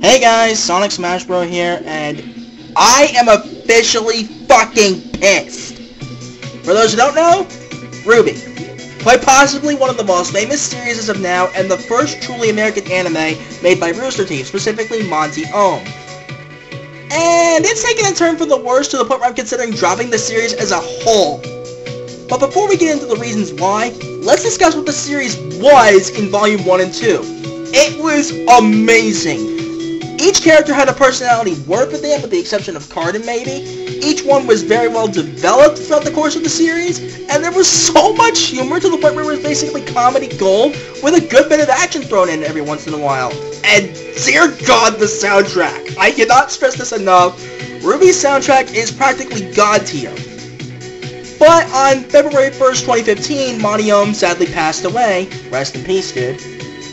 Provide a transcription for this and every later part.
Hey guys, Sonic Smash Bro here, and I am officially fucking pissed. For those who don't know, RWBY. Quite possibly one of the most famous series as of now, and the first truly American anime made by Rooster Teeth, specifically Monty Oum. And it's taken a turn for the worse to the point where I'm considering dropping the series as a whole. But before we get into the reasons why, let's discuss what the series was in Volume 1 and 2. It was amazing. Each character had a personality worth a damn with the exception of Cardin maybe. Each one was very well developed throughout the course of the series, and there was so much humor to the point where it was basically comedy gold with a good bit of action thrown in every once in a while. And dear god, the soundtrack! I cannot stress this enough. RWBY's soundtrack is practically god tier. But on February 1st, 2015, Monty Oum sadly passed away. Rest in peace, dude.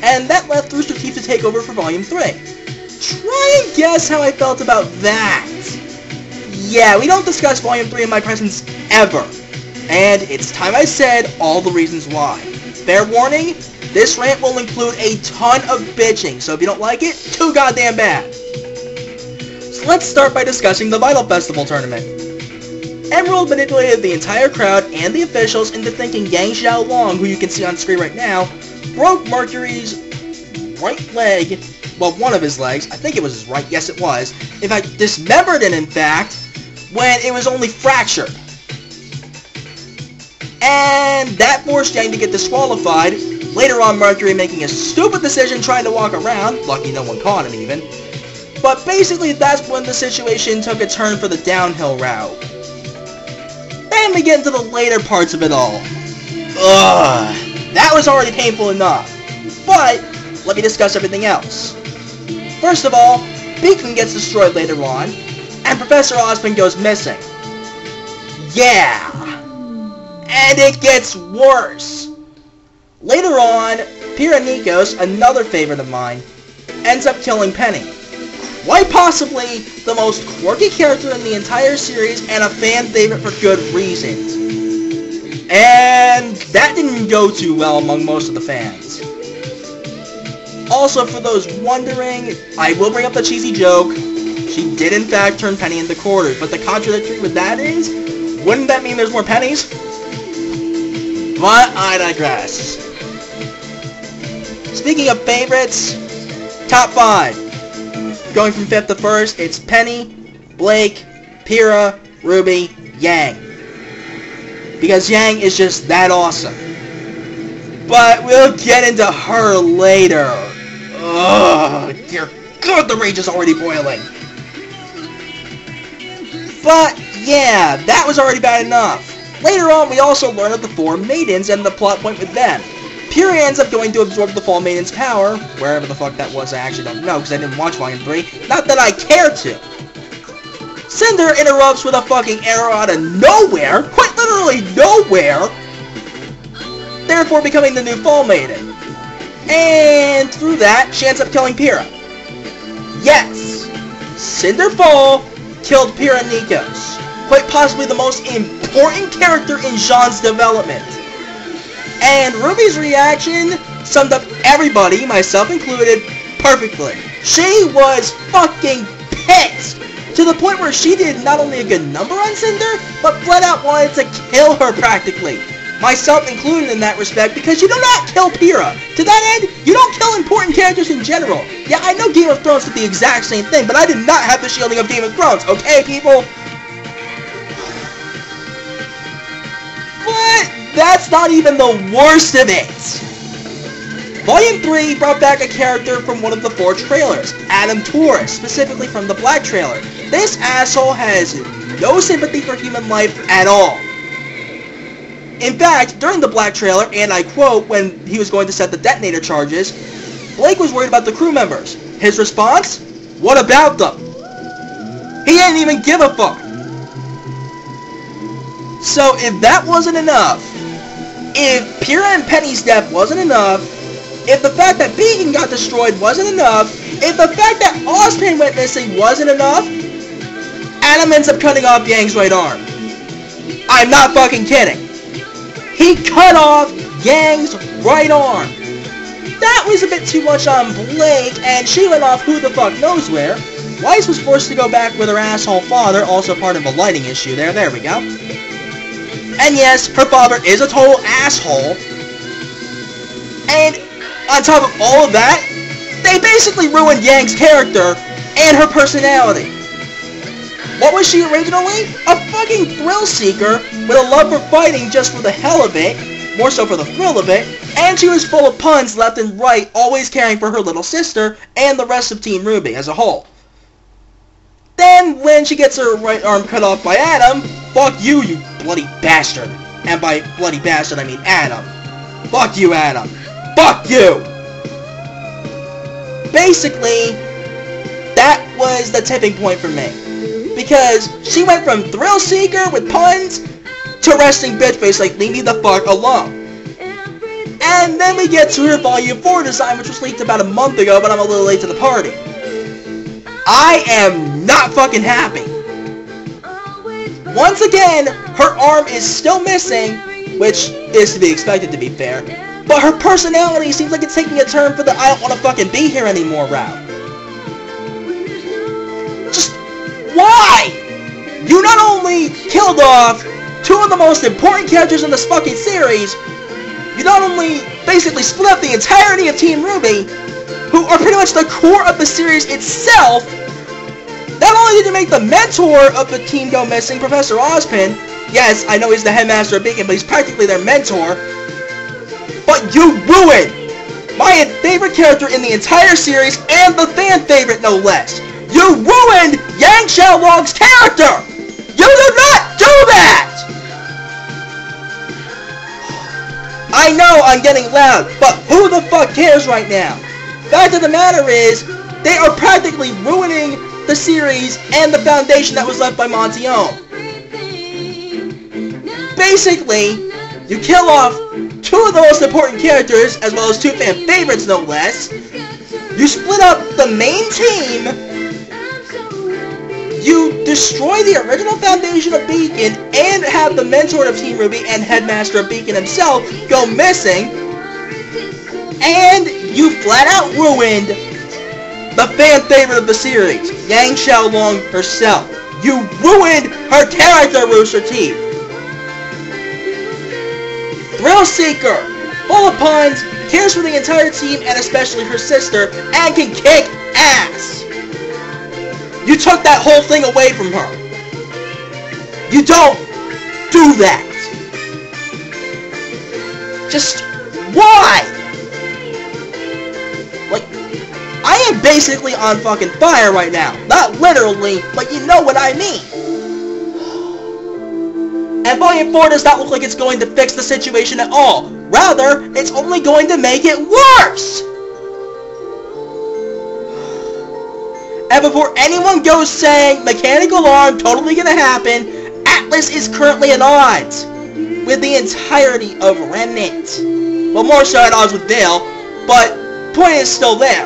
And that left Rooster Teeth to take over for Volume 3. Try and guess how I felt about that. Yeah, we don't discuss Volume 3 in my presence ever. And it's time I said all the reasons why. Fair warning, this rant will include a ton of bitching, so if you don't like it, too goddamn bad. So let's start by discussing the Vytal Festival tournament. Emerald manipulated the entire crowd and the officials into thinking Yang Xiaolong, who you can see on screen right now, broke Mercury's right leg, well, one of his legs, I think it was his right, yes it was, in fact, dismembered it in fact, when it was only fractured. And that forced Yang to get disqualified, later on Mercury making a stupid decision trying to walk around, lucky no one caught him even, but basically that's when the situation took a turn for the downhill route. Then we get into the later parts of it all. Ugh, that was already painful enough. But, let me discuss everything else. First of all, Beacon gets destroyed later on, and Professor Ozpin goes missing. Yeah! And it gets worse! Later on, Pyrrha another favorite of mine, ends up killing Penny. Quite possibly the most quirky character in the entire series and a fan favorite for good reasons. And that didn't go too well among most of the fans. Also, for those wondering, I will bring up the cheesy joke. She did in fact turn Penny into quarters, but the contradictory with that is, wouldn't that mean there's more pennies? But I digress. Speaking of favorites, top 5. Going from 5th to 1st, it's Penny, Blake, Pyrrha, Ruby, Yang. Because Yang is just that awesome. But we'll get into her later. Ugh, dear God, the rage is already boiling. But, yeah, that was already bad enough. Later on, we also learn of the four maidens and the plot point with them. Pyrrha ends up going to absorb the Fall Maiden's power, wherever the fuck that was, I actually don't know, because I didn't watch Volume 3. Not that I care to. Cinder interrupts with a fucking arrow out of nowhere, quite literally nowhere, therefore becoming the new Fall Maiden. And through that, she ends up killing Pyrrha. Yes! Cinder Fall killed Pyrrha Nikos, quite possibly the most important character in Jaune's development. And Ruby's reaction summed up everybody, myself included, perfectly. She was fucking pissed! To the point where she did not only a good number on Cinder, but flat out wanted to kill her practically. Myself included in that respect, because you do not kill Pyrrha. To that end, you don't kill important characters in general. Yeah, I know Game of Thrones did the exact same thing, but I did not have the shielding of Game of Thrones, okay, people? But that's not even the worst of it! Volume 3 brought back a character from one of the four trailers, Adam Taurus, specifically from the Black trailer. This asshole has no sympathy for human life at all. In fact, during the Black trailer, and I quote, when he was going to set the detonator charges, Blake was worried about the crew members. His response? What about them? He didn't even give a fuck. So if that wasn't enough, if Pyrrha and Penny's death wasn't enough, if the fact that Beacon got destroyed wasn't enough, if the fact that Ozpin went missing wasn't enough, Adam ends up cutting off Yang's right arm. I'm not fucking kidding. He cut off Yang's right arm. that was a bit too much on Blake, and she went off who the fuck knows where. Weiss was forced to go back with her asshole father, also part of a lighting issue there, there we go. And yes, her father is a total asshole. And on top of all of that, they basically ruined Yang's character and her personality. What was she originally? A fucking thrill seeker with a love for fighting just for the hell of it, more so for the thrill of it, and she was full of puns left and right, always caring for her little sister and the rest of Team RWBY as a whole. Then, when she gets her right arm cut off by Adam, fuck you, you bloody bastard. And by bloody bastard, I mean Adam. Fuck you, Adam. Fuck you! Basically, that was the tipping point for me. Because she went from thrill seeker with puns to bitch face like leave me the fuck alone. And then we get to her Volume 4 design, which was leaked about a month ago, but I'm a little late to the party. I am not fucking happy. Once again, her arm is still missing, which is to be expected to be fair, but her personality seems like it's taking a turn for the I don't want to fucking be here anymore route. Just, why? You not only killed off two of the most important characters in this fucking series, you not only basically split up the entirety of Team RWBY, who are pretty much the core of the series itself, not only did you make the mentor of the team go missing, Professor Ozpin, yes, I know he's the headmaster of Beacon, but he's practically their mentor, but you ruined my favorite character in the entire series and the fan favorite, no less. You ruined Yang Xiaolong's character! I'm getting loud, but who the fuck cares right now? Fact of the matter is, they are practically ruining the series and the foundation that was left by Monty Oum. Basically, you kill off two of the most important characters, as well as two fan favorites, no less. You split up the main team. You destroy the original foundation of Beacon and have the mentor of Team RWBY and headmaster of Beacon himself go missing. And you flat out ruined the fan favorite of the series, Yang Xiaolong herself. You ruined her character, Rooster Teeth. Thrill Seeker, full of puns, cares for the entire team and especially her sister, and can kick ass. You took that whole thing away from her. You don't do that. Just why? Like, I am basically on fucking fire right now. Not literally, but you know what I mean. And Volume 4 does not look like it's going to fix the situation at all. Rather, it's only going to make it worse! And before anyone goes saying Mechanical Arm totally gonna happen, Atlas is currently at odds with the entirety of Remnant. Well, more so at odds with Vale, but point is still there.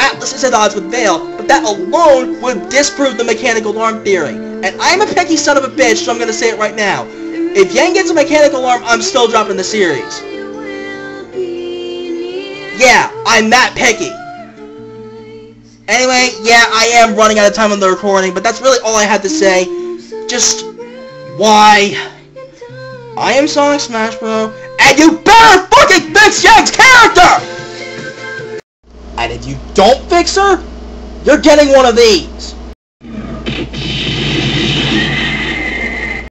Atlas is at odds with Vale, but that alone would disprove the Mechanical Arm theory. And I'm a picky son of a bitch, so I'm gonna say it right now. If Yang gets a Mechanical Arm, I'm still dropping the series. Yeah, I'm that picky. Anyway, yeah, I am running out of time on the recording, but that's really all I had to say. Just, why? I am Sonic Smash Bro, and you better fucking fix Yang's character! And if you don't fix her, you're getting one of these.